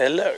hello.